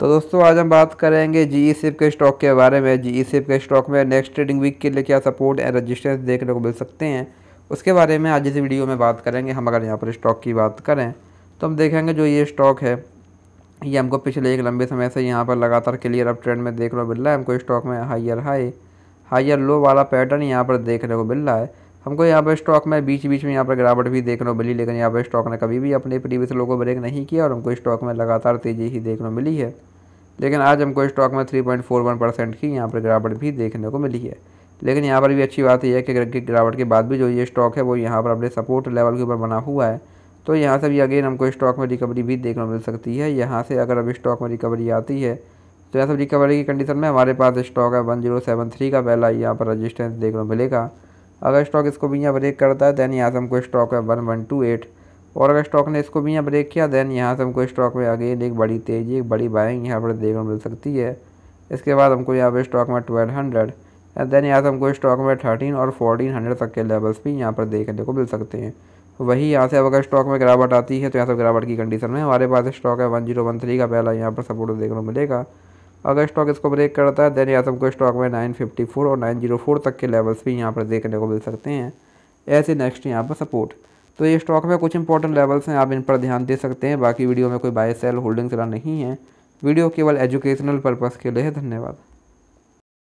तो दोस्तों, आज हम बात करेंगे जी ई सिप के स्टॉक के बारे में। जी ई सिप के स्टॉक में नेक्स्ट ट्रेडिंग वीक के लिए क्या सपोर्ट एंड रजिस्टेंस देखने को मिल सकते हैं, उसके बारे में आज इस वीडियो में बात करेंगे। हम अगर यहाँ पर स्टॉक की बात करें तो हम देखेंगे जो ये स्टॉक है, ये हमको पिछले एक लंबे समय से यहाँ पर लगातार क्लियर अप ट्रेंड में देखने को मिल रहा है। हमको स्टॉक में हाइयर हाई हाइयर लो वाला पैटर्न यहाँ पर देखने को मिल रहा है। हमको यहाँ पर स्टॉक में बीच बीच में यहाँ पर गिरावट भी देखने को मिली, लेकिन यहाँ पर स्टॉक ने कभी भी अपने प्रीवियस लो को ब्रेक नहीं किया और हमको स्टॉक में लगातार तेज़ी ही देखने को मिली है। लेकिन आज हमको स्टॉक में 3.41 परसेंट की यहाँ पर गिरावट भी देखने को मिली है। लेकिन यहाँ पर भी अच्छी बात यह है कि गिरावट के बाद भी जो ये स्टॉक है वो यहाँ पर अपने सपोर्ट लेवल के ऊपर बना हुआ है तो यहाँ से भी अगेन हमको स्टॉक में रिकवरी भी देखने को मिल सकती है। यहाँ से अगर अभी स्टॉक में रिकवरी आती है तो यहाँ सब रिकवरी की कंडीशन में हमारे पास स्टॉक है वन ज़ीरो सेवन थ्री का पहला यहाँ पर रजिस्टेंस देखने को मिलेगा। अगर स्टॉक इसको भी यहाँ ब्रेक करता है दैन यहाँ से हमको स्टॉक है वन वन टू एट और अगर स्टॉक ने इसको भी यहाँ ब्रेक किया दैन यहाँ से हमको स्टॉक में अगेन एक बड़ी तेज़ी, एक बड़ी बाइंग यहाँ पर देखने को मिल सकती है। इसके बाद हमको यहाँ पर स्टॉक में ट्वेल्व हंड्रेड एंड देन यहाँ से हमको स्टॉक में थर्टीन और फोर्टीन हंड्रेड तक के लेवल्स भी यहाँ पर देखने को मिल सकते हैं। वही यहाँ से अब अगर स्टॉक में गिरावट आती है तो यहाँ से गिरावट की कंडीशन में हमारे पास स्टॉक है वन ज़ीरो वन थ्री का, पहला यहाँ पर सपोर्ट देखने को मिलेगा। अगर स्टॉक इसको ब्रेक करता है देन यहाँ से हमको स्टॉक में नाइन फिफ्टी फोर और नाइन ज़ीरो फोर तक के लेवल्स भी यहाँ पर देखने को मिल सकते हैं। ऐसे नेक्स्ट यहाँ पर सपोर्ट तो ये स्टॉक में कुछ इंपॉर्टेंट लेवल्स हैं, आप इन पर ध्यान दे सकते हैं। बाकी वीडियो में कोई बाय सेल होल्डिंग चला नहीं है। वीडियो केवल एजुकेशनल पर्पज़ के लिए है। धन्यवाद।